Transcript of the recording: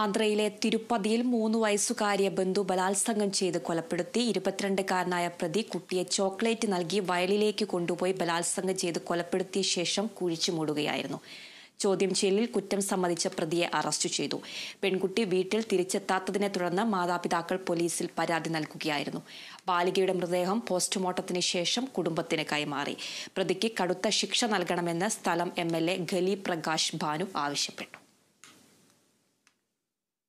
ആന്ധ്രയിലെ തിരുപ്പതിയിൽ മൂന്ന് വയസ്സുകാരിയെ ബന്ധു ബലാത്സംഗം ചെയ്ത് കൊലപ്പെടുത്തി ഇരുപത്തിരണ്ടുകാരനായ പ്രതി കുട്ടിയെ ചോക്ലേറ്റ് നൽകി വയലിലേക്ക് കൊണ്ടുപോയി ബലാത്സംഗം ചെയ്ത് കൊലപ്പെടുത്തിയ ശേഷം കുഴിച്ചു മൂടുകയായിരുന്നു. ചോദ്യം ചെയ്യലിൽ കുറ്റം സമ്മതിച്ച പ്രതിയെ അറസ്റ്റ് ചെയ്തു. പെൺകുട്ടി വീട്ടിൽ തിരിച്ചെത്താത്തതിനെ തുടർന്ന് മാതാപിതാക്കൾ പോലീസിൽ പരാതി നൽകുകയായിരുന്നു. ബാലികയുടെ മൃതദേഹം പോസ്റ്റ്മോർട്ടത്തിന് ശേഷം കുടുംബത്തിന് കൈമാറി. പ്രതിക്ക് കടുത്ത ശിക്ഷ നൽകണമെന്ന് സ്ഥലം M L A Khali Prakash Bhanu ആവശ്യപ്പെട്ടു.